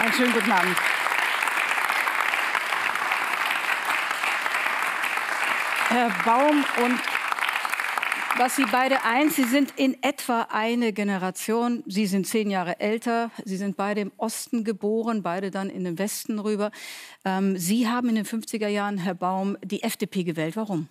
Einen schönen guten Abend. Herr Baum und was Sie beide eint, Sie sind in etwa eine Generation. Sie sind zehn Jahre älter. Sie sind beide im Osten geboren, beide dann in den Westen rüber. Ähm, Sie haben in den 50er Jahren, Herr Baum, die FDP gewählt. Warum?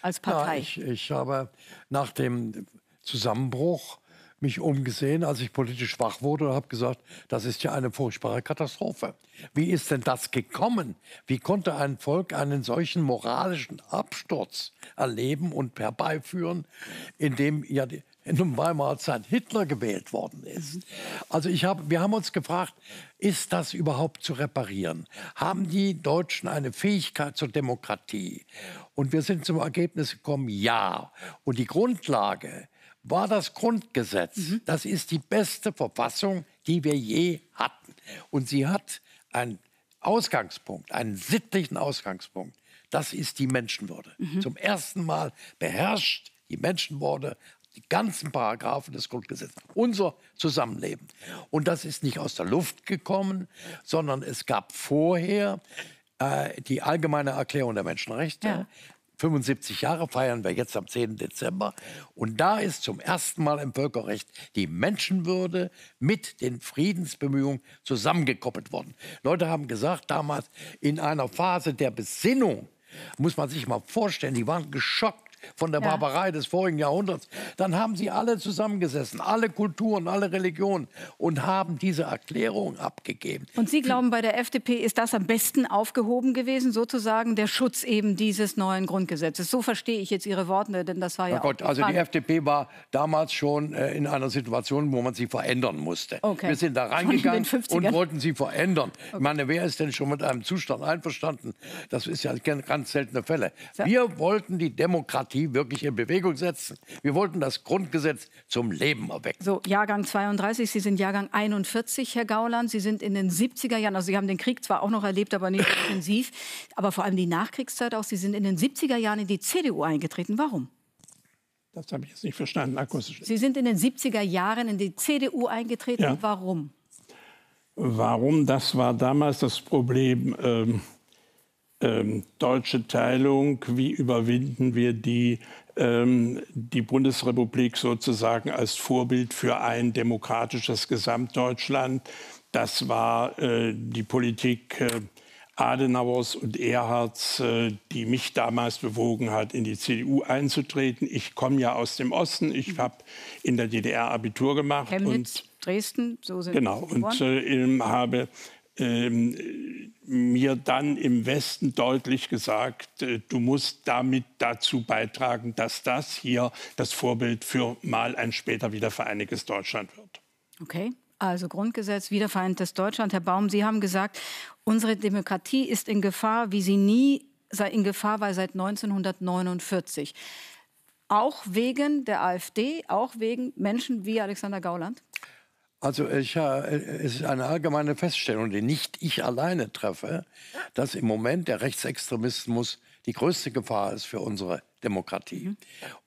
Als Partei. Ja, ich, ich habe nach dem Zusammenbruch mich umgesehen, als ich politisch schwach wurde und habe gesagt, das ist ja eine furchtbare Katastrophe. Wie ist denn das gekommen? Wie konnte ein Volk einen solchen moralischen Absturz erleben und herbeiführen, indem ja die, in Weimarer Zeit Hitler gewählt worden ist. Also ich hab, wir haben uns gefragt, ist das überhaupt zu reparieren? Haben die Deutschen eine Fähigkeit zur Demokratie? Und wir sind zum Ergebnis gekommen, ja. Und die Grundlage war das Grundgesetz. Mhm. Das ist die beste Verfassung, die wir je hatten. Und sie hat einen Ausgangspunkt, einen sittlichen Ausgangspunkt. Das ist die Menschenwürde. Mhm. Zum ersten Mal beherrscht die Menschenwürde die ganzen Paragraphen des Grundgesetzes, unser Zusammenleben. Und das ist nicht aus der Luft gekommen, sondern es gab vorher äh, die allgemeine Erklärung der Menschenrechte, ja. 75 Jahre feiern wir jetzt am 10. Dezember. Und da ist zum ersten Mal im Völkerrecht die Menschenwürde mit den Friedensbemühungen zusammengekoppelt worden. Leute haben gesagt, damals in einer Phase der Besinnung, muss man sich mal vorstellen, die waren geschockt von der ja. Barbarei des vorigen Jahrhunderts, dann haben sie alle zusammengesessen, alle Kulturen, alle Religionen und haben diese Erklärung abgegeben. Und Sie glauben, bei der FDP ist das am besten aufgehoben gewesen, sozusagen der Schutz eben dieses neuen Grundgesetzes. So verstehe ich jetzt Ihre Worte, denn das war ja. Oh Gott, also die FDP war damals schon äh, in einer Situation, wo man sie verändern musste. Okay. Wir sind da reingegangen und wollten sie verändern. Okay. Ich meine, wer ist denn schon mit einem Zustand einverstanden? Das ist ja ganz seltene Fälle. Wir wollten die Demokratie Demokratie wirklich in Bewegung setzen. Wir wollten das Grundgesetz zum Leben erwecken. So, Jahrgang 32, Sie sind Jahrgang 41, Herr Gauland. Sie sind in den 70er Jahren, also Sie haben den Krieg zwar auch noch erlebt, aber nicht intensiv, aber vor allem die Nachkriegszeit auch. Sie sind in den 70er Jahren in die CDU eingetreten. Warum? Das habe ich jetzt nicht verstanden, akustisch. Sie sind in den 70er Jahren in die CDU eingetreten. Ja. Warum? Warum? Das war damals das Problem. Ähm ähm, deutsche Teilung, wie überwinden wir die, ähm, die Bundesrepublik sozusagen als Vorbild für ein demokratisches Gesamtdeutschland. Das war äh, die Politik äh, Adenauers und Erhards, äh, die mich damals bewogen hat, in die CDU einzutreten. Ich komme ja aus dem Osten. Ich habe in der DDR Abitur gemacht. Chemnitz, und, Dresden, so sind Genau, und äh, habe ähm, mir dann im Westen deutlich gesagt, äh, du musst damit dazu beitragen, dass das hier das Vorbild für mal ein später wiedervereinigtes Deutschland wird. Okay. Also Grundgesetz, wiedervereintes Deutschland. Herr Baum, Sie haben gesagt, unsere Demokratie ist in Gefahr, wie sie nie in Gefahr war seit 1949. Auch wegen der AfD, auch wegen Menschen wie Alexander Gauland? Also ich, äh, es ist eine allgemeine Feststellung, die nicht ich alleine treffe, dass im Moment der Rechtsextremismus die größte Gefahr ist für unsere Demokratie. Mhm.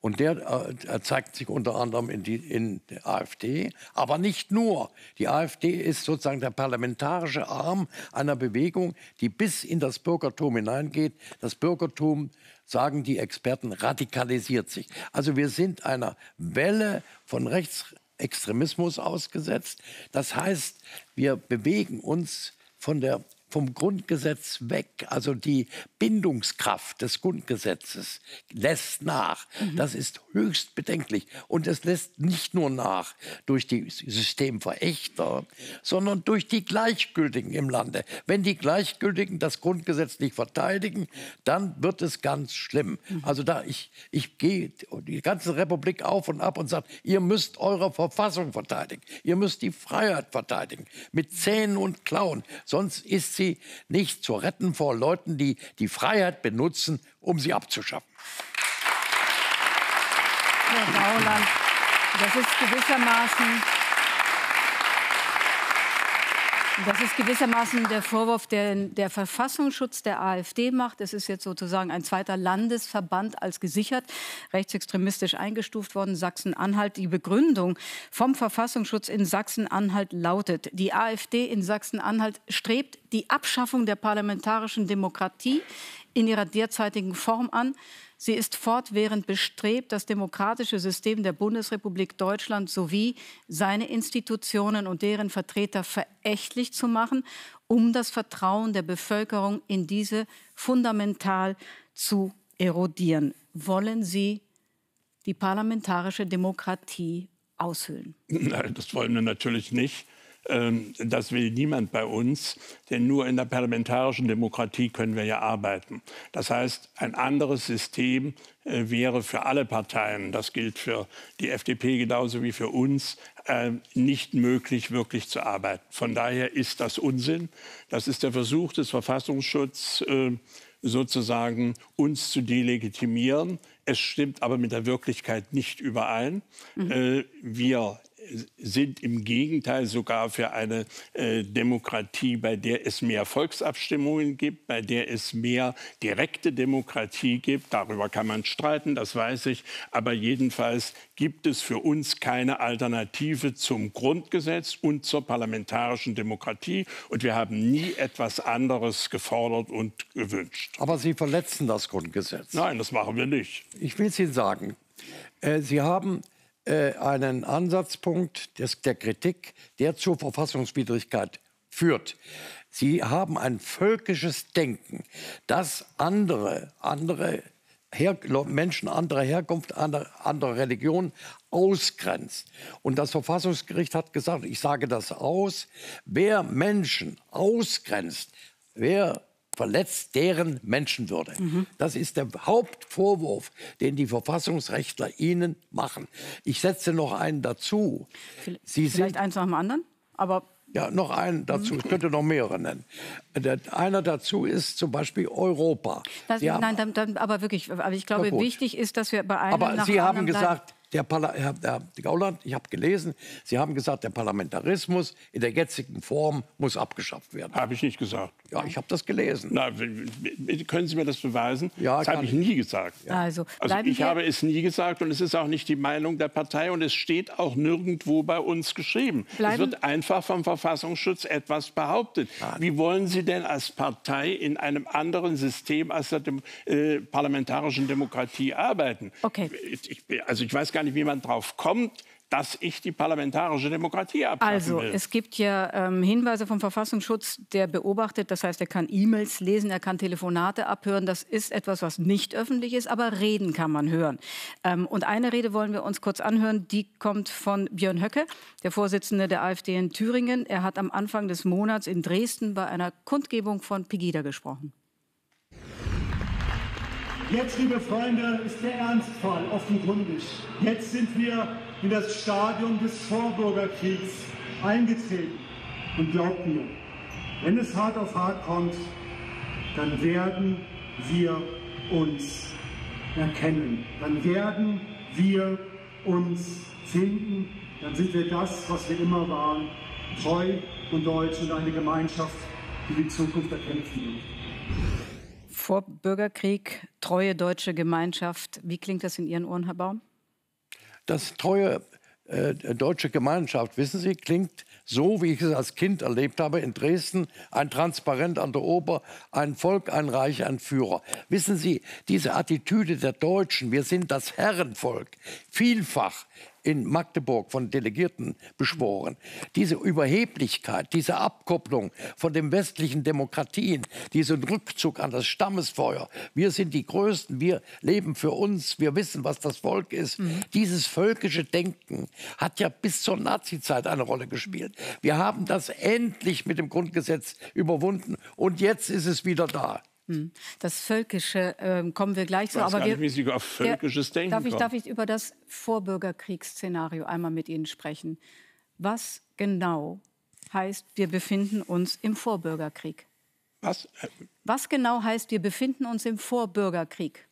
Und der äh, zeigt sich unter anderem in, die, in der AfD, aber nicht nur. Die AfD ist sozusagen der parlamentarische Arm einer Bewegung, die bis in das Bürgertum hineingeht. Das Bürgertum, sagen die Experten, radikalisiert sich. Also wir sind einer Welle von Rechts Extremismus ausgesetzt. Das heißt, wir bewegen uns von der vom Grundgesetz weg. Also die Bindungskraft des Grundgesetzes lässt nach. Mhm. Das ist höchst bedenklich. Und es lässt nicht nur nach durch die Systemverächter, sondern durch die Gleichgültigen im Lande. Wenn die Gleichgültigen das Grundgesetz nicht verteidigen, dann wird es ganz schlimm. Mhm. Also da ich, ich gehe die ganze Republik auf und ab und sage, ihr müsst eure Verfassung verteidigen. Ihr müsst die Freiheit verteidigen. Mit Zähnen und Klauen. Sonst ist sie nicht zu retten vor Leuten, die die Freiheit benutzen, um sie abzuschaffen. Herr Gauland, das ist gewissermaßen Das ist gewissermaßen der Vorwurf, den der Verfassungsschutz der AfD macht. Es ist jetzt sozusagen ein zweiter Landesverband als gesichert, rechtsextremistisch eingestuft worden, Sachsen-Anhalt. Die Begründung vom Verfassungsschutz in Sachsen-Anhalt lautet, die AfD in Sachsen-Anhalt strebt die Abschaffung der parlamentarischen Demokratie in ihrer derzeitigen Form an. Sie ist fortwährend bestrebt, das demokratische System der Bundesrepublik Deutschland sowie seine Institutionen und deren Vertreter verächtlich zu machen, um das Vertrauen der Bevölkerung in diese fundamental zu erodieren. Wollen Sie die parlamentarische Demokratie aushöhlen? Nein, das wollen wir natürlich nicht. Ähm, das will niemand bei uns, denn nur in der parlamentarischen Demokratie können wir ja arbeiten. Das heißt, ein anderes System äh, wäre für alle Parteien, das gilt für die FDP genauso wie für uns, äh, nicht möglich, wirklich zu arbeiten. Von daher ist das Unsinn. Das ist der Versuch des Verfassungsschutzes, äh, sozusagen uns zu delegitimieren. Es stimmt aber mit der Wirklichkeit nicht überein. Mhm. Wir sind im Gegenteil sogar für eine äh, Demokratie, bei der es mehr Volksabstimmungen gibt, bei der es mehr direkte Demokratie gibt. Darüber kann man streiten, das weiß ich. Aber jedenfalls gibt es für uns keine Alternative zum Grundgesetz und zur parlamentarischen Demokratie. Und wir haben nie etwas anderes gefordert und gewünscht. Aber Sie verletzen das Grundgesetz. Nein, das machen wir nicht. Ich will es Ihnen sagen. Äh, Sie haben äh, einen Ansatzpunkt des, der Kritik, der zur Verfassungswidrigkeit führt. Sie haben ein völkisches Denken, das andere, andere Her Menschen anderer Herkunft, anderer, anderer Religion ausgrenzt. Und das Verfassungsgericht hat gesagt, ich sage das aus, wer Menschen ausgrenzt, wer verletzt deren Menschenwürde. Mhm. Das ist der Hauptvorwurf, den die Verfassungsrechtler Ihnen machen. Ich setze noch einen dazu. Sie Vielleicht eins nach dem anderen, aber ja, noch einen dazu. Ich könnte noch mehrere nennen. Der, einer dazu ist zum Beispiel Europa. Das, nein, dann, dann, aber wirklich. Aber ich glaube, wichtig ist, dass wir bei einem. Aber Sie haben gesagt, der Herr, Herr Gauland, ich habe gelesen, Sie haben gesagt, der Parlamentarismus in der jetzigen Form muss abgeschafft werden. Habe ich nicht gesagt. Ja, ich habe das gelesen. Na, können Sie mir das beweisen? Ja, das habe ich nie gesagt. Ja. Also, also ich habe es nie gesagt und es ist auch nicht die Meinung der Partei und es steht auch nirgendwo bei uns geschrieben. Bleiben es wird einfach vom Verfassungsschutz etwas behauptet. Ja. Wie wollen Sie denn als Partei in einem anderen System als der Dem äh, parlamentarischen Demokratie arbeiten? Okay. Ich, also ich weiß gar nicht, wie man drauf kommt, dass ich die parlamentarische Demokratie abschaffen also, will. es gibt ja ähm, Hinweise vom Verfassungsschutz, der beobachtet, das heißt, er kann E-Mails lesen, er kann Telefonate abhören. Das ist etwas, was nicht öffentlich ist, aber reden kann man hören. Ähm, und eine Rede wollen wir uns kurz anhören, die kommt von Björn Höcke, der Vorsitzende der AfD in Thüringen. Er hat am Anfang des Monats in Dresden bei einer Kundgebung von Pegida gesprochen. Jetzt, liebe Freunde, ist der Ernstfall offenkundig. Jetzt sind wir in das Stadium des Vorbürgerkriegs eingetreten. Und glaubt mir, wenn es hart auf hart kommt, dann werden wir uns erkennen. Dann werden wir uns finden. Dann sind wir das, was wir immer waren, treu und deutsch und eine Gemeinschaft, die die Zukunft erkämpfen wird vor Bürgerkrieg, treue deutsche Gemeinschaft. Wie klingt das in Ihren Ohren, Herr Baum? Das treue äh, deutsche Gemeinschaft, wissen Sie, klingt so, wie ich es als Kind erlebt habe in Dresden, ein Transparent an der Oper, ein Volk, ein Reich, ein Führer. Wissen Sie, diese Attitüde der Deutschen, wir sind das Herrenvolk, vielfach in Magdeburg von Delegierten beschworen. Diese Überheblichkeit, diese Abkopplung von den westlichen Demokratien, diesen Rückzug an das Stammesfeuer. Wir sind die Größten, wir leben für uns, wir wissen, was das Volk ist. Mhm. Dieses völkische Denken hat ja bis zur Nazizeit eine Rolle gespielt. Wir haben das endlich mit dem Grundgesetz überwunden und jetzt ist es wieder da. Hm. Das Völkische äh, kommen wir gleich zu. Aber wir, wie Sie auf völkisches Denken darf ich, darf ich über das Vorbürgerkriegsszenario einmal mit Ihnen sprechen? Was genau heißt, wir befinden uns im Vorbürgerkrieg? Was? Was genau heißt, wir befinden uns im Vorbürgerkrieg?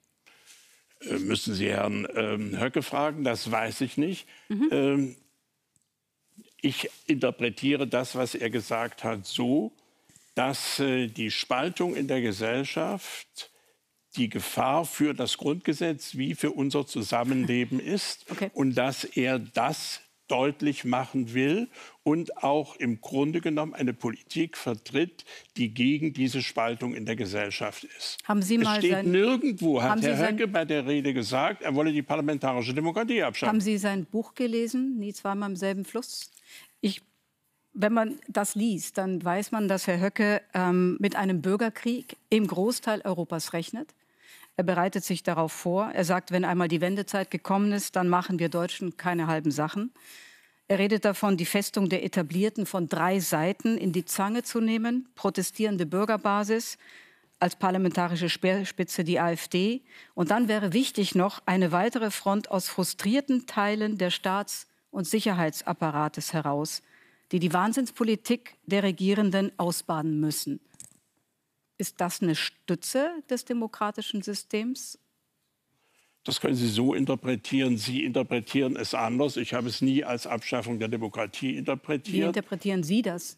Äh, müssen Sie Herrn ähm, Höcke fragen, das weiß ich nicht. Mhm. Ähm, Ich interpretiere das, was er gesagt hat, so, dass äh, die Spaltung in der Gesellschaft die Gefahr für das Grundgesetz wie für unser Zusammenleben ist okay. und dass er das deutlich machen will und auch im Grunde genommen eine Politik vertritt, die gegen diese Spaltung in der Gesellschaft ist. Haben Sie mal es steht sein, nirgendwo, hat Herr Höcke bei der Rede gesagt, er wolle die parlamentarische Demokratie abschaffen. Haben Sie sein Buch gelesen, Nie zweimal im selben Fluss? Ich, wenn man das liest, dann weiß man, dass Herr Höcke ähm, mit einem Bürgerkrieg im Großteil Europas rechnet. Er bereitet sich darauf vor. Er sagt, wenn einmal die Wendezeit gekommen ist, dann machen wir Deutschen keine halben Sachen. Er redet davon, die Festung der Etablierten von drei Seiten in die Zange zu nehmen, protestierende Bürgerbasis, als parlamentarische Speerspitze die AfD. Und dann wäre wichtig noch eine weitere Front aus frustrierten Teilen der Staats- und Sicherheitsapparates heraus, die die Wahnsinnspolitik der Regierenden ausbaden müssen. Ist das eine Stütze des demokratischen Systems? Das können Sie so interpretieren. Sie interpretieren es anders. Ich habe es nie als Abschaffung der Demokratie interpretiert. Wie interpretieren Sie das?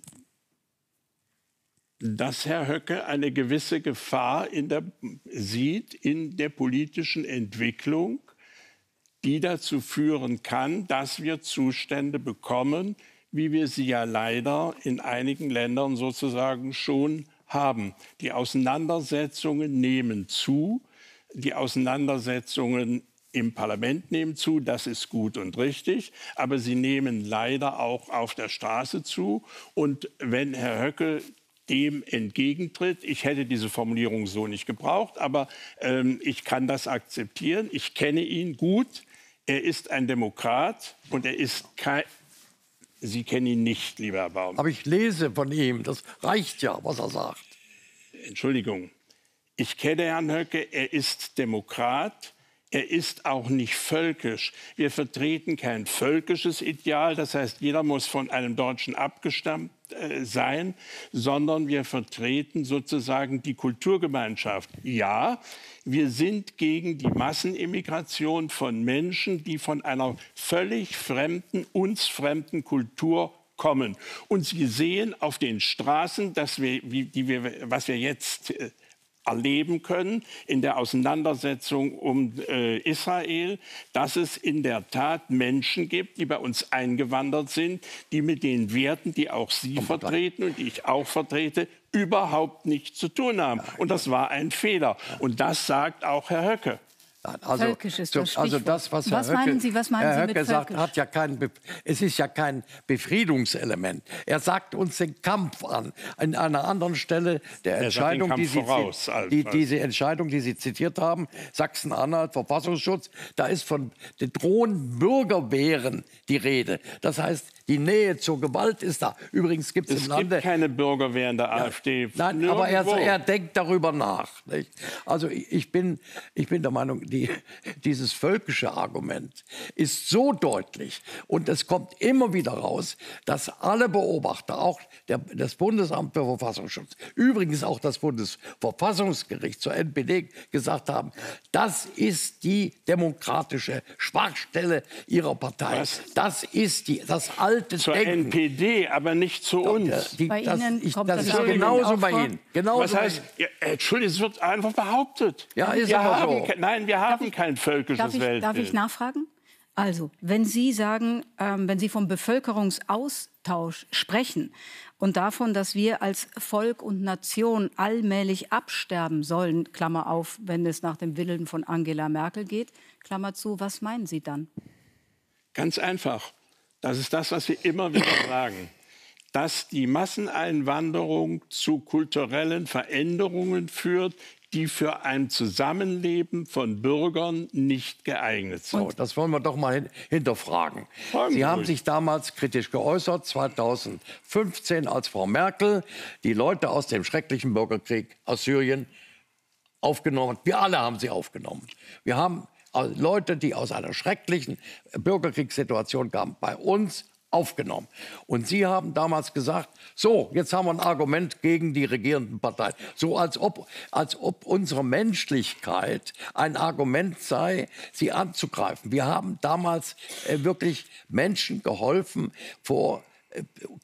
Dass Herr Höcke eine gewisse Gefahr in der, sieht in der politischen Entwicklung, die dazu führen kann, dass wir Zustände bekommen, wie wir sie ja leider in einigen Ländern sozusagen schon haben. Die Auseinandersetzungen nehmen zu. Die Auseinandersetzungen im Parlament nehmen zu, das ist gut und richtig, aber sie nehmen leider auch auf der Straße zu. Und wenn Herr Höcke dem entgegentritt. Ich hätte diese Formulierung so nicht gebraucht, aber ähm, ich kann das akzeptieren. Ich kenne ihn gut. Er ist ein Demokrat und er ist kein, Sie kennen ihn nicht, lieber Herr Baum. Aber ich lese von ihm, das reicht ja, was er sagt. Entschuldigung, ich kenne Herrn Höcke, er ist Demokrat, er ist auch nicht völkisch. Wir vertreten kein völkisches Ideal, das heißt, jeder muss von einem Deutschen abgestammt äh, sein, sondern wir vertreten sozusagen die Kulturgemeinschaft. Ja, wir sind gegen die Massenimmigration von Menschen, die von einer völlig fremden, uns fremden Kultur kommen. Und Sie sehen auf den Straßen, dass wir, wie, die wir, was wir jetzt äh, erleben können in der Auseinandersetzung um äh, Israel, dass es in der Tat Menschen gibt, die bei uns eingewandert sind, die mit den Werten, die auch Sie vertreten und die ich auch vertrete, überhaupt nichts zu tun haben. Und das war ein Fehler. Und das sagt auch Herr Höcke. Also, Völkisch ist das also das, was, was Herr Höcke, Sie, was meinen Herr Sie Höcke sagt, hat ja kein, es ist ja kein Befriedungselement. Er sagt uns den Kampf an. An einer anderen Stelle der Entscheidung, die Sie, voraus, die, diese Entscheidung, die Sie zitiert haben, Sachsen-Anhalt, Verfassungsschutz, da ist von den drohenden Bürgerwehren die Rede. Das heißt, die Nähe zur Gewalt ist da. Übrigens gibt es im Lande... Es gibt keine Bürgerwehren der ja, AfD. Nein, Nirgendwo. aber er, er, denkt darüber nach. Nicht? Also ich bin, ich bin der Meinung, die, dieses völkische Argument ist so deutlich und es kommt immer wieder raus, dass alle Beobachter, auch der, das Bundesamt für Verfassungsschutz, übrigens auch das Bundesverfassungsgericht zur NPD gesagt haben, das ist die demokratische Schwachstelle ihrer Partei. Was? Das ist die, das alte Zur Denken. NPD, aber nicht zu uns. Die, bei das, Ihnen ich, kommt das, das ist genauso bei Ihnen. Genauso Was heißt, ja, Entschuldigung, es wird einfach behauptet. Ja, ist wir aber haben, so. Nein, wir haben ich, kein völkisches darf ich, Weltbild. Darf ich nachfragen? Also, wenn Sie sagen, ähm, wenn Sie vom Bevölkerungsaustausch sprechen und davon, dass wir als Volk und Nation allmählich absterben sollen, Klammer auf, wenn es nach dem Willen von Angela Merkel geht, Klammer zu, was meinen Sie dann? Ganz einfach. Das ist das, was wir immer wieder sagen. Dass die Masseneinwanderung zu kulturellen Veränderungen führt, die für ein Zusammenleben von Bürgern nicht geeignet sind. So, das wollen wir doch mal hinterfragen. Fragen Sie haben sich damals kritisch geäußert, 2015, als Frau Merkel die Leute aus dem schrecklichen Bürgerkrieg aus Syrien aufgenommen hat. Wir alle haben sie aufgenommen. Wir haben Leute, die aus einer schrecklichen Bürgerkriegssituation kamen, bei uns aufgenommen. Und Sie haben damals gesagt, so, jetzt haben wir ein Argument gegen die regierenden Parteien. So als ob, als ob unsere Menschlichkeit ein Argument sei, sie anzugreifen. Wir haben damals äh, wirklich Menschen geholfen vor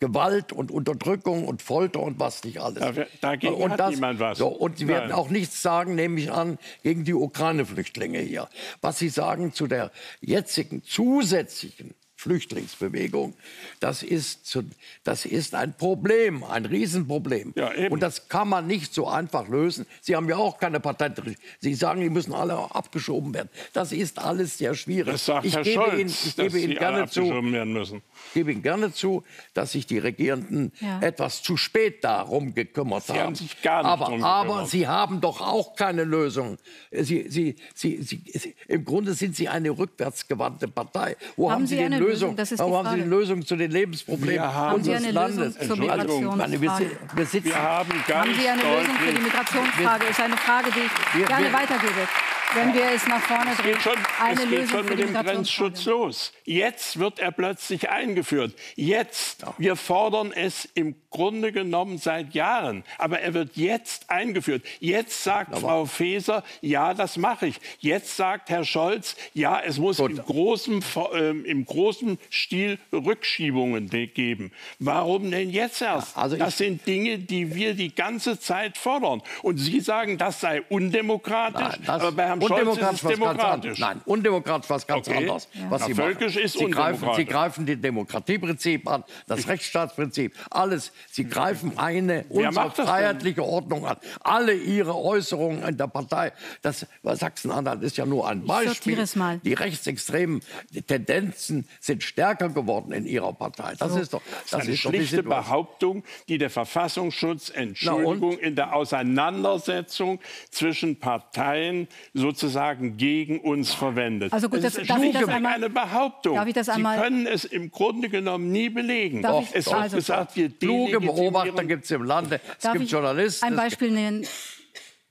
Gewalt und Unterdrückung und Folter und was nicht alles. Da, dagegen und hat das, niemand was. So, und Sie werden auch nichts sagen, nehme ich an, gegen die Ukraine-Flüchtlinge hier. Was Sie sagen zu der jetzigen zusätzlichen Flüchtlingsbewegung, das ist, das ist ein Problem, ein Riesenproblem. Ja, und das kann man nicht so einfach lösen. Sie haben ja auch keine Patente. Sie sagen, die müssen alle abgeschoben werden. Das ist alles sehr schwierig. Das sagt ich Herr gebe Scholz, Ihnen, ich gebe Ihnen gerne zu, werden müssen. Ich gebe Ihnen gerne zu, dass sich die Regierenden ja. etwas zu spät darum gekümmert sie haben. haben sich gar nicht aber, aber Sie haben doch auch keine Lösung. Sie, Sie, Sie, Sie, Im Grunde sind Sie eine rückwärtsgewandte Partei. Wo haben, haben Sie, Sie eine Lösung? Lösung? Das ist Warum haben Sie eine Lösung zu den Lebensproblemen wir haben unseres eine Landes? Lösung zur Migrationsfrage? Wir, wir, sitzen, wir haben, haben Sie eine Lösung für die Migrationsfrage? Ist eine Frage, die ich wir, gerne weitergebe wenn wir es nach vorne drehen. Schon, eine es geht schon mit dem Grenzschutz los. Jetzt wird er plötzlich eingeführt. Jetzt. Wir fordern es im Grunde genommen seit Jahren. Aber er wird jetzt eingeführt. Jetzt sagt Aber Frau Faeser, ja, das mache ich. Jetzt sagt Herr Scholz, ja, es muss im großen, äh, im großen Stil Rückschiebungen geben. Warum denn jetzt erst? Ja, also das sind Dinge, die wir die ganze Zeit fordern. Und Sie sagen, das sei undemokratisch. Nein, das aber bei Herrn undemokratisch was demokratisch. Nein, undemokratisch was ganz okay. anderes. Ja. Was Sie völkisch ist Sie greifen, Sie greifen die Demokratieprinzip an, das Rechtsstaatsprinzip, alles. Sie greifen eine unsere freiheitliche denn? Ordnung an. Alle Ihre Äußerungen in der Partei, das Sachsen-Anhalt ist ja nur ein Beispiel. Die rechtsextremen Tendenzen sind stärker geworden in Ihrer Partei. Das so. ist doch das, das ist eine schlichte Behauptung, die der Verfassungsschutz Entschuldigung in der Auseinandersetzung zwischen Parteien so sozusagen gegen uns verwendet. Also gut, das, das darf ich das einmal, eine Behauptung. Darf ich das einmal, Sie können es im Grunde genommen nie belegen. Darf ich, es wird also, gesagt, wir Kluge Beobachter gibt es im Lande, es gibt Journalisten. Ein Beispiel nennen?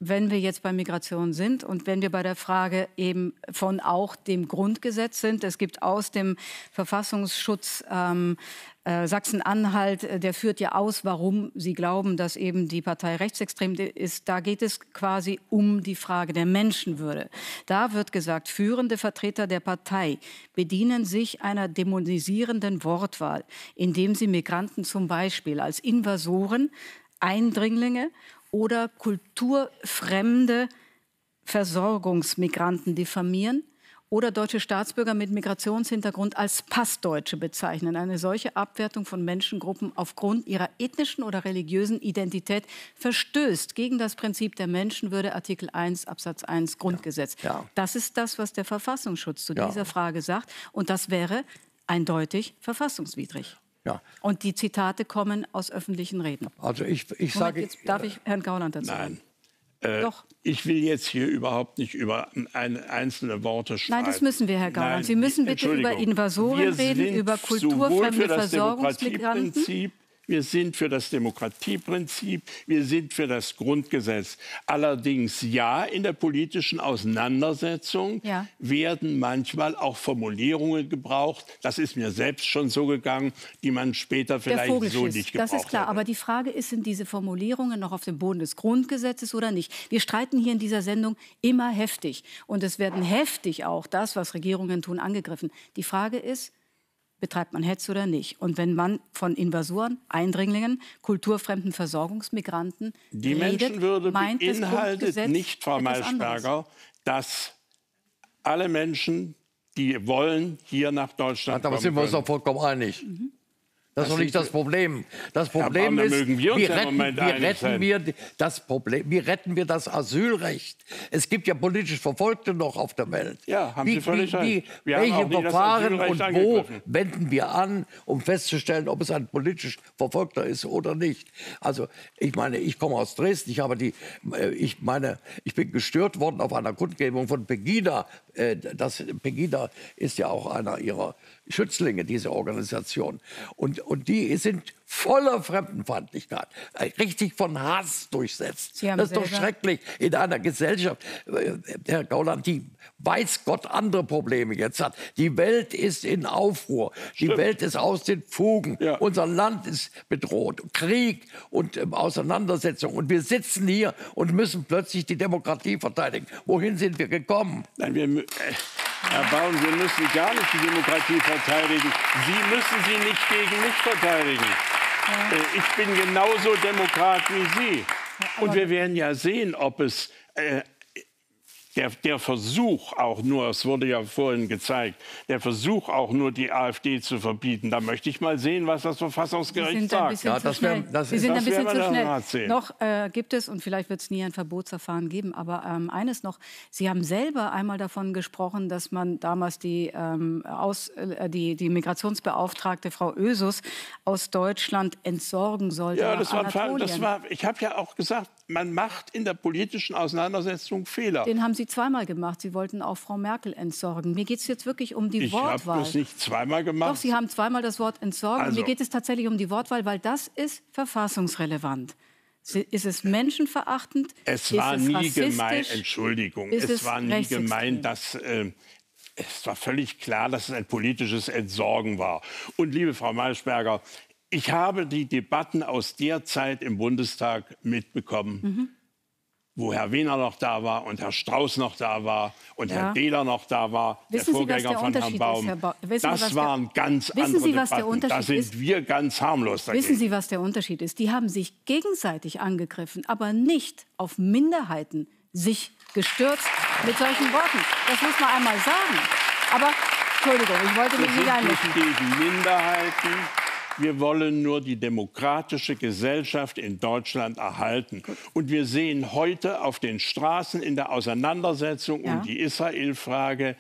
Wenn wir jetzt bei Migration sind und wenn wir bei der Frage eben von auch dem Grundgesetz sind. Es gibt aus dem Verfassungsschutz ähm, äh, Sachsen-Anhalt, äh, der führt ja aus, warum sie glauben, dass eben die Partei rechtsextrem ist. Da geht es quasi um die Frage der Menschenwürde. Da wird gesagt, führende Vertreter der Partei bedienen sich einer dämonisierenden Wortwahl, indem sie Migranten zum Beispiel als Invasoren, Eindringlinge oder kulturfremde Versorgungsmigranten diffamieren oder deutsche Staatsbürger mit Migrationshintergrund als Passdeutsche bezeichnen. Eine solche Abwertung von Menschengruppen aufgrund ihrer ethnischen oder religiösen Identität verstößt gegen das Prinzip der Menschenwürde, Artikel 1 Absatz 1 Grundgesetz. Ja. Ja. Das ist das, was der Verfassungsschutz zu ja. dieser Frage sagt. Und das wäre eindeutig verfassungswidrig. Ja. Und die Zitate kommen aus öffentlichen Reden. Also ich, ich Moment, sage... Jetzt darf ich Herrn Gauland dazu Nein. Äh, Doch. Ich will jetzt hier überhaupt nicht über einzelne Worte schreiben. Nein, das müssen wir, Herr Gauland. Nein, Sie müssen bitte über Invasoren reden, über kulturfremde Versorgungsmigranten. Wir sind für das Demokratieprinzip, wir sind für das Grundgesetz. Allerdings ja, in der politischen Auseinandersetzung ja. werden manchmal auch Formulierungen gebraucht. Das ist mir selbst schon so gegangen, die man später vielleicht so nicht gebraucht Das ist klar, hätte. aber die Frage ist, sind diese Formulierungen noch auf dem Boden des Grundgesetzes oder nicht? Wir streiten hier in dieser Sendung immer heftig und es werden heftig auch das, was Regierungen tun, angegriffen. Die Frage ist, betreibt man Hetze oder nicht. Und wenn man von Invasoren, Eindringlingen, kulturfremden Versorgungsmigranten Die redet, Menschenwürde beinhaltet nicht, Frau Maischberger, dass alle Menschen, die wollen, hier nach Deutschland ja, kommen. Da sind wir uns doch vollkommen einig. Mhm. Das, ist doch nicht das Problem. Das Problem ja, ist, wir wie, retten, wie retten wir das Problem, wie retten wir das Asylrecht? Es gibt ja politisch Verfolgte noch auf der Welt. Ja, haben wie, Sie völlig wie, wie, Welche Verfahren und wo wenden wir an, um festzustellen, ob es ein politisch Verfolgter ist oder nicht? Also ich meine, ich komme aus Dresden. Ich habe die, äh, ich meine, ich bin gestört worden auf einer Kundgebung von Pegida. Äh, das Pegida ist ja auch einer ihrer Schützlinge, diese Organisation. Und, und die sind voller Fremdenfeindlichkeit, äh, richtig von Hass durchsetzt. Das ist doch schrecklich in einer Gesellschaft, äh, Herr Gauland, die weiß Gott andere Probleme jetzt hat. Die Welt ist in Aufruhr, die Stimmt. Welt ist aus den Fugen, ja. unser Land ist bedroht, Krieg und äh, Auseinandersetzung. Und wir sitzen hier und müssen plötzlich die Demokratie verteidigen. Wohin sind wir gekommen? Nein, wir, Herr Baum, Sie müssen gar nicht die Demokratie verteidigen. Sie müssen sie nicht gegen mich verteidigen. Ja. Äh, ich bin genauso Demokrat wie Sie. Und wir werden ja sehen, ob es äh, der, der, Versuch auch nur, es wurde ja vorhin gezeigt, der Versuch auch nur die AfD zu verbieten, da möchte ich mal sehen, was das Verfassungsgericht sagt. Ja, das wär, das Sie sind ein bisschen zu schnell. Noch äh, gibt es, und vielleicht wird es nie ein Verbotsverfahren geben, aber ähm, eines noch, Sie haben selber einmal davon gesprochen, dass man damals die, ähm, aus, äh, die, die Migrationsbeauftragte Frau Ösus aus Deutschland entsorgen sollte. Ja, das war, das war, ich habe ja auch gesagt, man macht in der politischen Auseinandersetzung Fehler. Den haben Sie zweimal gemacht. Sie wollten auch Frau Merkel entsorgen. Mir geht es jetzt wirklich um die ich Wortwahl. Ich habe das nicht zweimal gemacht. Doch, Sie haben zweimal das Wort entsorgen. Also. Mir geht es tatsächlich um die Wortwahl, weil das ist verfassungsrelevant. Ist es menschenverachtend? Es war nie gemeint, Entschuldigung, es, es, war nie gemeint, dass... Äh, es war völlig klar, dass es ein politisches Entsorgen war. Und liebe Frau Maischberger, ich habe die Debatten aus der Zeit im Bundestag mitbekommen, mhm. wo Herr Wehner noch da war und Herr Strauß noch da war und ja. Herr Dehler noch da war, Wissen der Vorgänger der von Herrn Baum. Ist, ba das Sie, waren ganz Wissen andere Sie, was Debatten. Der Unterschied da sind ist? wir ganz harmlos dagegen. Wissen Sie, was der Unterschied ist? Die haben sich gegenseitig angegriffen, aber nicht auf Minderheiten sich gestürzt mit solchen Worten. Das muss man einmal sagen. Aber Entschuldigung, ich wollte mich nicht einmischen. gegen Minderheiten. Wir wollen nur die demokratische Gesellschaft in Deutschland erhalten. Und wir sehen heute auf den Straßen in der Auseinandersetzung ja. um die Israel-Frage,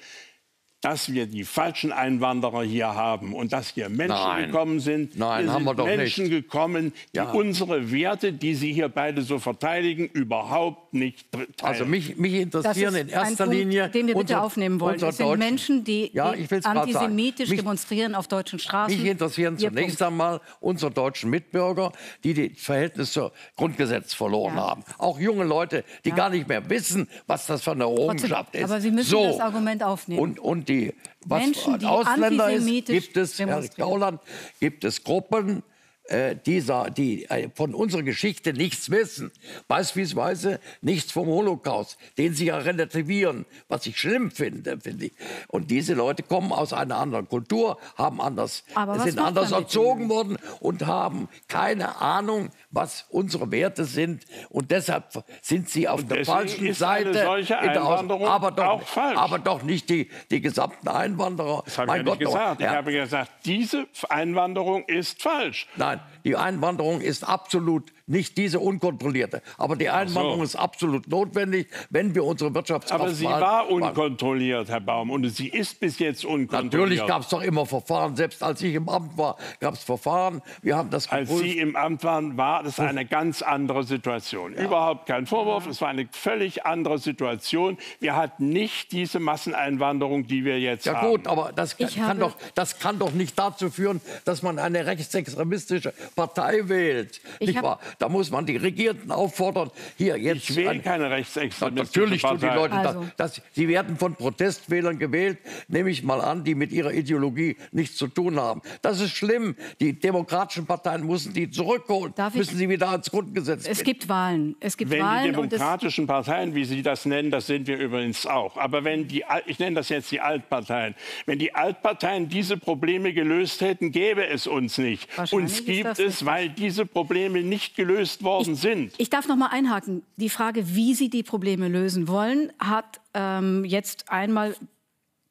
dass wir die falschen Einwanderer hier haben und dass hier Menschen Nein. gekommen sind. Nein, hier haben sind wir doch Menschen nicht. gekommen, die ja. unsere Werte, die Sie hier beide so verteidigen, überhaupt nicht teilen. Also mich, mich interessieren in erster Punkt, Linie, den wir bitte unser, aufnehmen wollen. Es sind Menschen, die ja, antisemitisch mich, demonstrieren auf deutschen Straßen. Mich interessieren Ihr zunächst Punkt. einmal unsere deutschen Mitbürger, die das Verhältnis zum Grundgesetz verloren ja. haben. Auch junge Leute, die ja. gar nicht mehr wissen, was das für eine Errungenschaft ist. Aber Sie müssen so. das Argument aufnehmen. Und, und die was Menschen, die Ausländer ist, gibt es, Herr Gauland, gibt es Gruppen, äh, dieser, die äh, von unserer Geschichte nichts wissen, beispielsweise nichts vom Holocaust, den sie ja relativieren, was ich schlimm finde, finde ich. Und diese Leute kommen aus einer anderen Kultur, haben anders, sind anders erzogen worden und haben keine Ahnung, was unsere Werte sind. Und deshalb sind sie auf der falschen Seite. aber, doch, aber doch nicht die, die gesamten Einwanderer. Das habe ich ja Gott, nicht gesagt. Ja. Ich habe gesagt, diese Einwanderung ist falsch. Nein, die Einwanderung ist absolut nicht diese unkontrollierte. Aber die Einwanderung so. ist absolut notwendig, wenn wir unsere Wirtschaftskraft Aber sie war unkontrolliert, Herr Baum, und sie ist bis jetzt unkontrolliert. Natürlich gab es doch immer Verfahren. Selbst als ich im Amt war, gab es Verfahren. Wir haben das geprüft. Als Sie im Amt waren, war das eine ganz andere Situation. Ja. Überhaupt kein Vorwurf. Es war eine völlig andere Situation. Wir hatten nicht diese Masseneinwanderung, die wir jetzt ja, haben. Ja gut, aber das kann, kann doch, das kann doch nicht dazu führen, dass man eine rechtsextremistische Partei wählt. Ich nicht wahr? Da muss man die Regierenden auffordern, hier jetzt. Ich wähle keine Rechtsextremisten. Natürlich tun die Leute also. das, das. Sie werden von Protestwählern gewählt, nehme ich mal an, die mit ihrer Ideologie nichts zu tun haben. Das ist schlimm. Die demokratischen Parteien müssen die zurückholen, Darf müssen sie wieder ans Grundgesetz Es gibt Wahlen. Es gibt wenn Wahlen die demokratischen Parteien, wie Sie das nennen, das sind wir übrigens auch. Aber wenn die, ich nenne das jetzt die Altparteien, wenn die Altparteien diese Probleme gelöst hätten, gäbe es uns nicht. Uns gibt es, weil diese Probleme nicht gelöst worden ich, sind. Ich darf noch mal einhaken. Die Frage, wie Sie die Probleme lösen wollen, hat ähm, jetzt einmal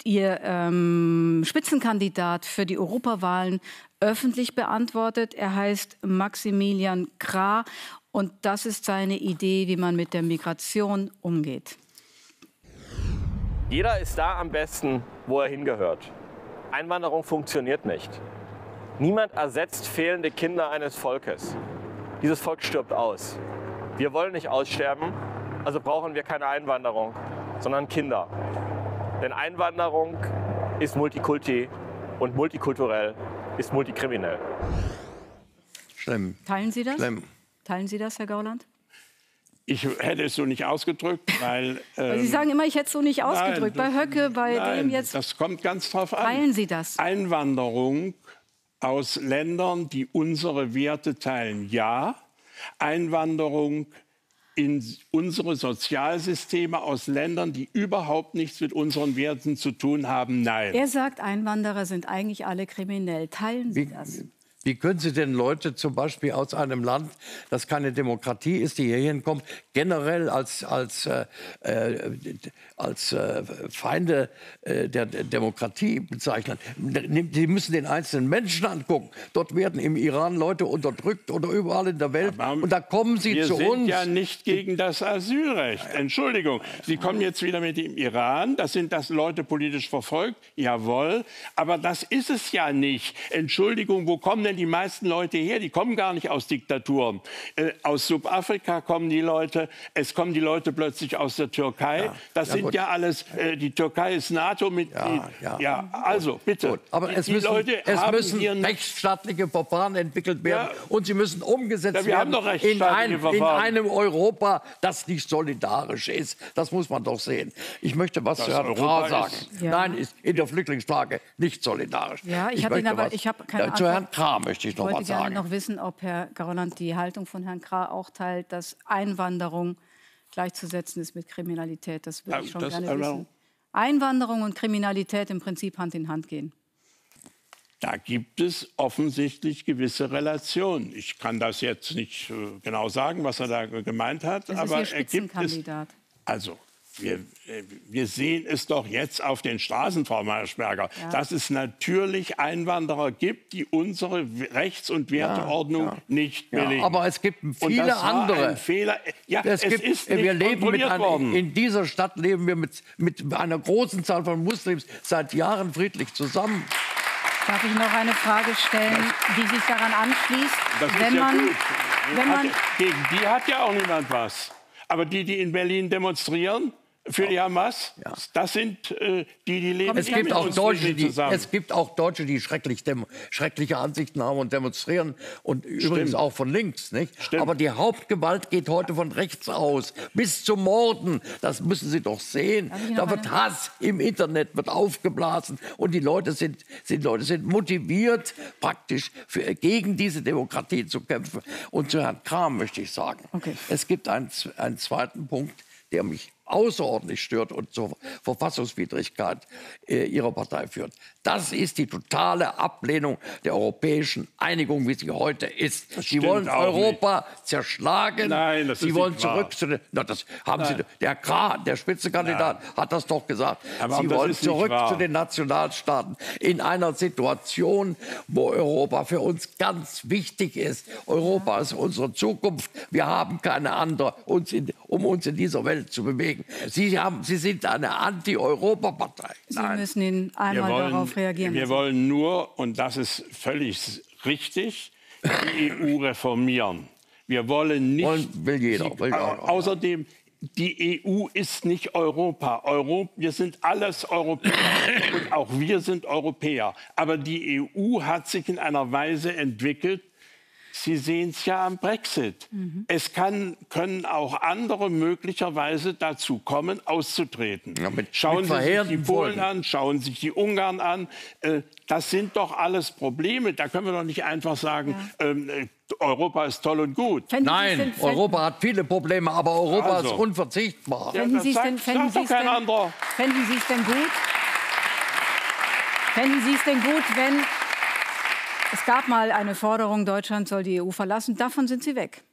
Ihr ähm, Spitzenkandidat für die Europawahlen öffentlich beantwortet. Er heißt Maximilian Krah und das ist seine Idee, wie man mit der Migration umgeht. Jeder ist da am besten, wo er hingehört. Einwanderung funktioniert nicht. Niemand ersetzt fehlende Kinder eines Volkes. Dieses Volk stirbt aus. Wir wollen nicht aussterben, also brauchen wir keine Einwanderung, sondern Kinder. Denn Einwanderung ist Multikulti und multikulturell ist multikriminell. Schlimm. Teilen Sie das? Schlimm. Teilen Sie das, Herr Gauland? Ich hätte es so nicht ausgedrückt, weil. Ähm, Sie sagen immer, ich hätte es so nicht ausgedrückt. Nein, bei Höcke, bei nein, dem jetzt. Das kommt ganz drauf an. Teilen Sie das? Einwanderung aus Ländern, die unsere Werte teilen, ja. Einwanderung in unsere Sozialsysteme aus Ländern, die überhaupt nichts mit unseren Werten zu tun haben? Nein. Er sagt, Einwanderer sind eigentlich alle kriminell. Teilen Sie Wie, das? Wie können Sie denn Leute zum Beispiel aus einem Land, das keine Demokratie ist, die hier hinkommen, generell als, als, äh, äh, als äh, Feinde äh, der Demokratie bezeichnen? Sie müssen den einzelnen Menschen angucken. Dort werden im Iran Leute unterdrückt oder überall in der Welt. Aber Und da kommen Sie Wir zu sind uns. ja nicht gegen das Asylrecht. Entschuldigung, Sie kommen jetzt wieder mit dem Iran. Das sind das Leute politisch verfolgt. Jawohl. Aber das ist es ja nicht. Entschuldigung, wo kommen denn die meisten Leute her? Die kommen gar nicht aus Diktaturen. Äh, aus Südafrika kommen die Leute. Es kommen die Leute plötzlich aus der Türkei. Das Ja, sind gut. ja alles, äh, die Türkei ist NATO-Mitglied. Ja, ja. also bitte. Gut, aber die, es die müssen, Leute es haben müssen hier ein- rechtsstaatliche Verfahren entwickelt werden Ja. und sie müssen umgesetzt Ja, wir haben werden doch in, ein, in einem Europa, das nicht solidarisch ist. Das muss man doch sehen. Ich möchte was Das zu Herrn Europa Krah sagen. ist- Ja. Nein, ist in der Flüchtlingsfrage nicht solidarisch. Ja, ich hatte ihn möchte aber- was- ich habe keine ja, Zu Herrn Antwort. Möchte ich Ich noch wollte was gerne sagen. noch wissen, ob Herr Gauland die Haltung von Herrn Krah auch teilt, dass Einwanderung gleichzusetzen ist mit Kriminalität. Das würde ich schon das- gerne wissen. Einwanderung und Kriminalität im Prinzip Hand in Hand gehen. Da gibt es offensichtlich gewisse Relationen. Ich kann das jetzt nicht äh, genau sagen, was er da gemeint hat, ist aber Ihr er gibt es. Spitzenkandidat. Also, wir, äh, wir sehen es doch jetzt auf den Straßen, Frau Maischberger, dass es natürlich Einwanderer gibt, die unsere Rechts- und Werteordnung nicht Ja, billigen. aber es gibt und viele andere. Ein Fehler. Ja, Es es, gibt, ist nicht wir leben mit worden. in dieser Stadt leben wir mit, mit einer großen Zahl von Muslims seit Jahren friedlich zusammen. Darf ich noch eine Frage stellen, die sich daran anschließt? Das ist wenn ja man, gut. wenn Hat, man, gegen die hat ja auch niemand was. Aber die, die in Berlin demonstrieren für die Hamas, das sind äh, die, die leben Es gibt mit auch uns Deutsche, die, zusammen. es gibt auch Deutsche, die schrecklich schreckliche Ansichten haben und demonstrieren und übrigens auch von links, nicht? Stimmt. Aber die Hauptgewalt geht heute von rechts aus, bis zum Morden. Das müssen Sie doch sehen. Da wird Hass im Internet wird aufgeblasen und die Leute sind, sind Leute sind motiviert, praktisch für, gegen diese Demokratie zu kämpfen. Und zu Herrn Kram möchte ich sagen: Okay. Es gibt einen, einen zweiten Punkt, der mich außerordentlich stört und zur Verfassungswidrigkeit äh, Ihrer Partei führt. Das ist die totale Ablehnung der europäischen Einigung, wie sie heute ist. Sie stimmt wollen Europa zerschlagen. Nein, das Sie ist wollen nicht wahr. zurück zu den. Na, das haben Sie. Der Krah, der Spitzenkandidat, hat das doch gesagt. Aber Sie das wollen nicht zurück wahr. zu den Nationalstaaten in einer Situation, wo Europa für uns ganz wichtig ist. Europa ist unsere Zukunft. Wir haben keine andere, uns in, um uns in dieser Welt zu bewegen. Sie, haben, Sie sind eine Anti-Europa-Partei. Sie müssen ihn einmal darauf reagieren. wir wollen nur, und das ist völlig richtig, die EU reformieren. Wir wollen nicht. Wollen- will jeder, Sie, will au- jeder, ja. außerdem, die EU ist nicht Europa. Europa. Wir sind alles Europäer und auch wir sind Europäer. Aber die EU hat sich in einer Weise entwickelt, Sie sehen es ja am Brexit. Mhm. Es kann, können auch andere möglicherweise dazu kommen, auszutreten. Ja, mit- schauen mit Sie sich die Polen an, schauen Sie sich die Ungarn an. Äh, Das sind doch alles Probleme. Da können wir doch nicht einfach sagen, ähm, äh, Europa ist toll und gut. Fänden Nein, Europa hat viele Probleme, aber Europa Also. ist unverzichtbar. Ja, Fänden das Sie es denn, gut? Fänden Sie es denn gut, wenn es gab mal eine Forderung, Deutschland soll die EU verlassen, davon sind Sie weg.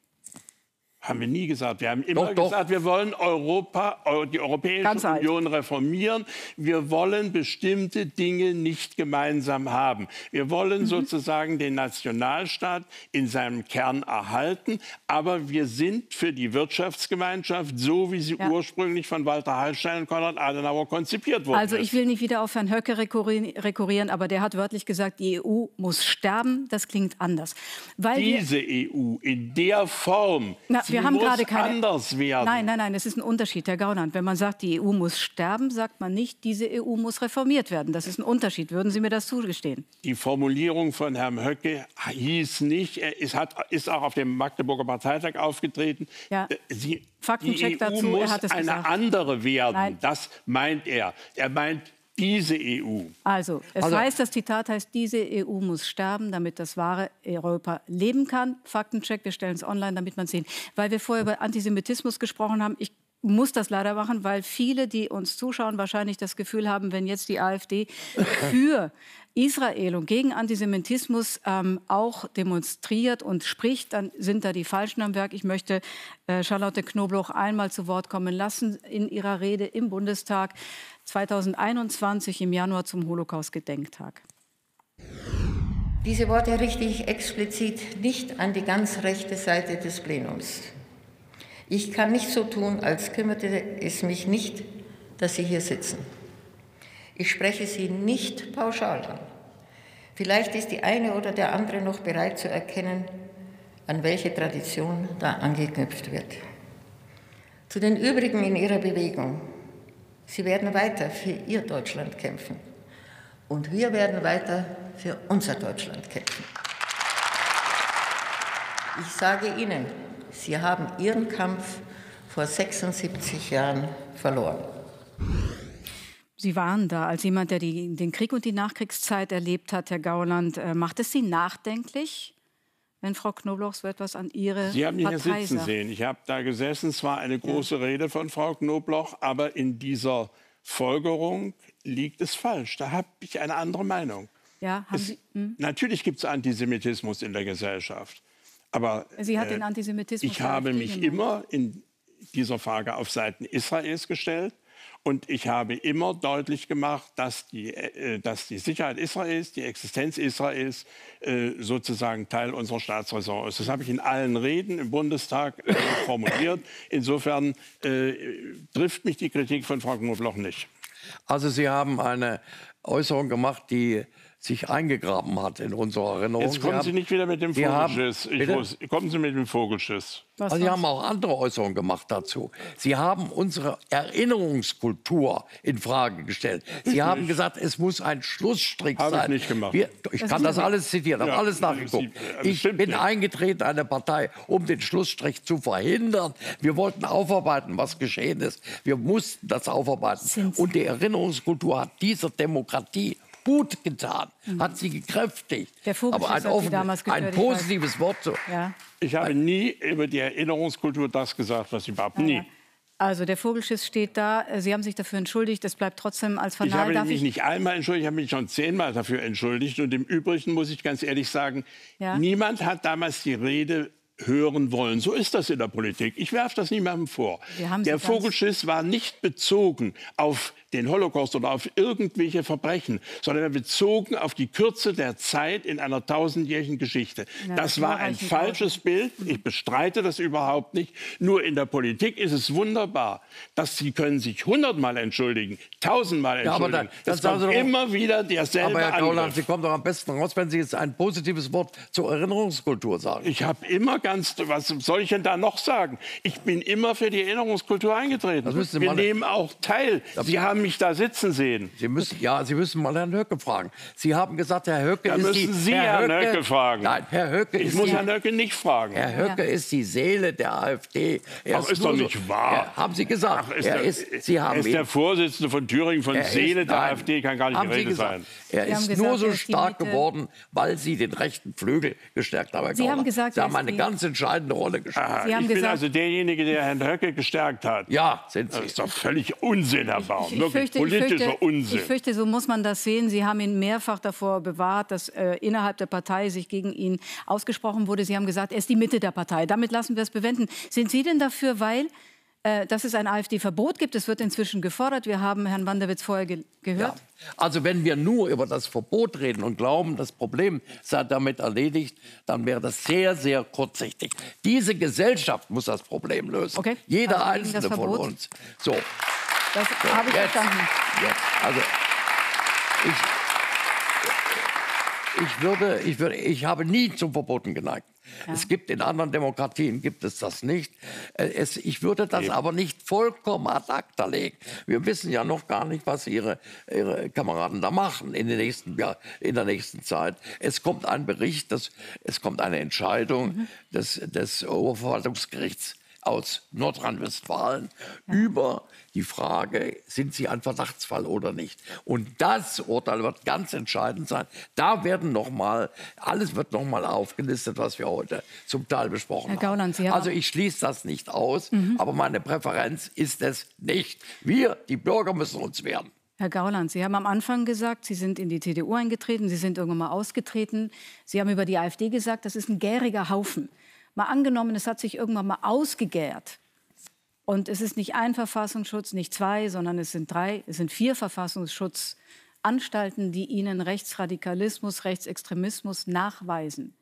Haben wir nie gesagt. Wir haben immer Doch, doch. gesagt, wir wollen Europa, Eu- die Europäische Ganz alt. Union reformieren. Wir wollen bestimmte Dinge nicht gemeinsam haben. Wir Mhm. wollen sozusagen den Nationalstaat in seinem Kern erhalten. Aber wir sind für die Wirtschaftsgemeinschaft, so wie sie Ja. ursprünglich von Walter Hallstein und Konrad Adenauer konzipiert wurde. Also ich will nicht wieder auf Herrn Höcke rekurri- rekurrieren, aber der hat wörtlich gesagt, die EU muss sterben. Das klingt anders. Weil diese EU in der Form, Na, sie wir haben muss gerade keine. anders werden. Nein, nein, nein, es ist ein Unterschied, Herr Gauland. Wenn man sagt, die EU muss sterben, sagt man nicht, diese EU muss reformiert werden. Das ist ein Unterschied. Würden Sie mir das zugestehen? Die Formulierung von Herrn Höcke hieß nicht, er ist, hat, ist auch auf dem Magdeburger Parteitag aufgetreten. Ja. Äh, Sie, Faktencheck die EU dazu, er muss hat es eine gesagt. andere werden. Nein. Das meint er. Er meint diese EU. Also, es Also- heißt, das Zitat heißt, diese EU muss sterben, damit das wahre Europa leben kann. Faktencheck, wir stellen es online, damit man sehen. Weil wir vorher über Antisemitismus gesprochen haben, ich muss das leider machen, weil viele, die uns zuschauen, wahrscheinlich das Gefühl haben, wenn jetzt die AfD für Israel und gegen Antisemitismus ähm, auch demonstriert und spricht, dann sind da die Falschen am Werk. Ich möchte äh, Charlotte Knobloch einmal zu Wort kommen lassen in ihrer Rede im Bundestag 2021 im Januar zum Holocaust-Gedenktag. Diese Worte richte ich explizit nicht an die ganz rechte Seite des Plenums. Ich kann nicht so tun, als kümmerte es mich nicht, dass Sie hier sitzen. Ich spreche Sie nicht pauschal an. Vielleicht ist die eine oder der andere noch bereit zu erkennen, an welche Tradition da angeknüpft wird. Zu den übrigen in Ihrer Bewegung. Sie werden weiter für Ihr Deutschland kämpfen. Und wir werden weiter für unser Deutschland kämpfen. Ich sage Ihnen, Sie haben Ihren Kampf vor 76 Jahren verloren. Sie waren da als jemand, der die, den Krieg und die Nachkriegszeit erlebt hat, Herr Gauland. Äh, macht es Sie nachdenklich, wenn Frau Knobloch so etwas an Ihre Sie haben mich hier Partei sitzen sagt? sehen. Ich habe da gesessen. Es war eine große Rede von Frau Knobloch, aber in dieser Folgerung liegt es falsch. Da habe ich eine andere Meinung. Ja, haben Es, Sie, hm? Natürlich gibt es Antisemitismus in der Gesellschaft. Aber Sie hat äh, den Antisemitismus ich habe mich immer in dieser Frage auf Seiten Israels gestellt. Und ich habe immer deutlich gemacht, dass die, äh, dass die Sicherheit Israels, die Existenz Israels äh, sozusagen Teil unserer Staatsräson ist. Das habe ich in allen Reden im Bundestag äh, formuliert. Insofern trifft mich die Kritik von Frau Knobloch nicht. Also Sie haben eine Äußerung gemacht, die sich eingegraben hat in unserer Erinnerung. Jetzt kommen Sie haben, nicht wieder mit dem Sie haben- Vogelschiss. Ich muss, kommen Sie mit dem Vogelschiss. Was Also Sie haben auch andere Äußerungen gemacht dazu. Sie haben unsere Erinnerungskultur in Frage gestellt. Sie haben gesagt, es muss ein Schlussstrich Habe ich sein. nicht gemacht. Wir, ich Das kann das alles zitieren, habe Ja, alles nachgeguckt. Sie- Ich bin nicht. eingetreten in eine Partei, um den Schlussstrich zu verhindern. Wir wollten aufarbeiten, was geschehen ist. Wir mussten das aufarbeiten. Sie- Und die Erinnerungskultur hat dieser Demokratie gut getan, hat sie gekräftigt. Der Vogelschiss Aber ein, hat Sie offen, damals ein ich weiß. positives Wort zu, Ja. Ich habe nie über die Erinnerungskultur das gesagt, was ich überhaupt nie. Also der Vogelschiss steht da. Sie haben sich dafür entschuldigt. Es bleibt trotzdem als Ich Fanal. habe Darf mich ich nicht einmal entschuldigt, ich habe mich schon zehnmal dafür entschuldigt. Und im Übrigen muss ich ganz ehrlich sagen, Ja. niemand hat damals die Rede hören wollen. So ist das in der Politik. Ich werfe das niemandem vor. Der ganz- Vogelschiss war nicht bezogen auf den Holocaust oder auf irgendwelche Verbrechen, sondern er bezogen auf die Kürze der Zeit in einer tausendjährigen Geschichte. Ja, das das war ein falsches Bild. Ich bestreite das überhaupt nicht. Nur in der Politik ist es wunderbar, dass Sie können sich hundertmal entschuldigen, tausendmal Ja, aber entschuldigen. da- das Sie doch- immer wieder derselbe Aber Herr Gauland. Sie kommen doch am besten raus, wenn Sie jetzt ein positives Wort zur Erinnerungskultur sagen. Ich habe immer ganz, was soll ich denn da noch sagen? Ich bin immer für die Erinnerungskultur eingetreten. Das Wir mal- nehmen auch teil. Sie haben mich da sitzen sehen. Sie müssen, ja, Sie müssen mal Herrn Höcke fragen. Sie haben gesagt, Herr Höcke Da ist müssen die... Sie Herr Herrn Höcke fragen. Nein, Herr Höcke Ich ist muss die, Herrn Höcke nicht fragen. Herr Höcke ist die Seele der AfD. Er Ach, ist nur doch nicht wahr. Ja, haben Sie gesagt. Ach, ist er der, ist, Sie haben er ist ihn- der Vorsitzende von Thüringen, von er ist- Seele der nein, AfD, kann gar nicht haben die Sie Rede gesagt. sein. Er Sie haben ist gesagt, nur so stark geworden, weil Sie den rechten Flügel gestärkt haben. Herr Sie haben gesagt, Sie haben eine ganz entscheidende Rolle gespielt. Sie haben ich bin gesagt- also derjenige, der Herrn Höcke gestärkt hat. Ja, sind Sie. Das ist doch völlig Unsinn, Herr Baum. Ich Wirklich fürchte, ich, politischer fürchte, Unsinn. ich fürchte, so muss man das sehen. Sie haben ihn mehrfach davor bewahrt, dass äh, innerhalb der Partei sich gegen ihn ausgesprochen wurde. Sie haben gesagt, er ist die Mitte der Partei. Damit lassen wir es bewenden. Sind Sie denn dafür, weil äh, dass es ein AfD-Verbot gibt? Es wird inzwischen gefordert. Wir haben Herrn Wanderwitz vorher ge gehört. Ja. Also wenn wir nur über das Verbot reden und glauben, das Problem sei damit erledigt, dann wäre das sehr, sehr kurzsichtig. Diese Gesellschaft muss das Problem lösen. Okay. Jeder Also einzelne von uns. So, Das habe ich jetzt, verstanden. jetzt. Also ich, ich würde, ich würde, ich habe nie zum Verboten geneigt. Es gibt in anderen Demokratien gibt es das nicht. Äh, Es, ich würde das aber nicht vollkommen ad acta legen. Wir wissen ja noch gar nicht, was ihre, ihre Kameraden da machen in, den nächsten, ja, in der nächsten Zeit. Es kommt ein Bericht, das, es kommt eine Entscheidung des, des Oberverwaltungsgerichts aus Nordrhein-Westfalen über die Frage, sind Sie ein Verdachtsfall oder nicht. Und das Urteil wird ganz entscheidend sein. Da werden noch mal, alles wird noch mal aufgelistet, was wir heute zum Teil besprochen Herr Gauland, Sie haben. haben Also ich schließe das nicht aus, mhm. aber meine Präferenz ist es nicht. Wir, die Bürger, müssen uns wehren. Herr Gauland, Sie haben am Anfang gesagt, Sie sind in die CDU eingetreten, Sie sind irgendwann mal ausgetreten. Sie haben über die AfD gesagt, das ist ein gäriger Haufen. Mal angenommen, es hat sich irgendwann mal ausgegärt. Und es ist nicht ein Verfassungsschutz, nicht zwei, sondern es sind drei, es sind vier Verfassungsschutzanstalten, die Ihnen Rechtsradikalismus, Rechtsextremismus nachweisen.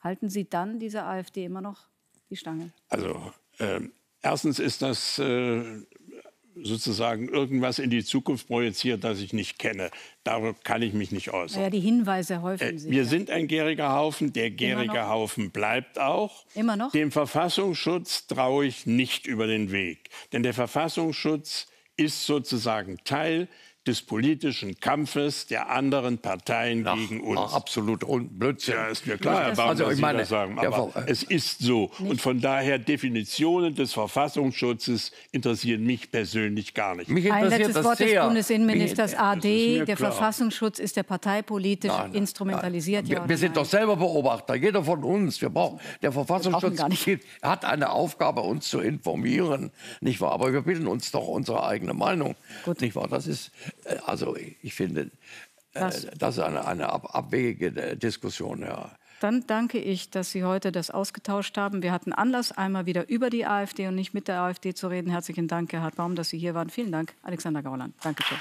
Halten Sie dann dieser AfD immer noch die Stange? Also äh, erstens ist das äh, sozusagen irgendwas in die Zukunft projiziert, das ich nicht kenne. Darüber kann ich mich nicht äußern. Ja, die Hinweise häufen äh, sich. Wir ja. sind ein gäriger Haufen. Der gärige Haufen bleibt auch. Immer noch? Dem Verfassungsschutz traue ich nicht über den Weg. Denn der Verfassungsschutz ist sozusagen Teil des politischen Kampfes der anderen Parteien ach, gegen uns. Ach, absolut Blödsinn. Ja, ist mir klar, Herr also, ich meine, das sagen. Aber ja, es ist so. Und von daher Definitionen des Verfassungsschutzes interessieren mich persönlich gar nicht. Mich Ein letztes Wort sehr. des Bundesinnenministers AD. Der klar. Verfassungsschutz ist der parteipolitisch nein, nein, instrumentalisiert. Nein. Wir, wir, sind doch selber Beobachter, jeder von uns. Wir brauchen, der Verfassungsschutz hat eine Aufgabe, uns zu informieren. Nicht wahr? Aber wir bilden uns doch unsere eigene Meinung. Gut. Nicht wahr? Das ist äh, also ich finde, das, äh, das ist eine, eine abwegige Diskussion. Ja. Dann danke ich, dass Sie heute das ausgetauscht haben. Wir hatten Anlass, einmal wieder über die AfD und nicht mit der AfD zu reden. Herzlichen Dank, Gerhard Baum, dass Sie hier waren. Vielen Dank, Alexander Gauland. Dankeschön.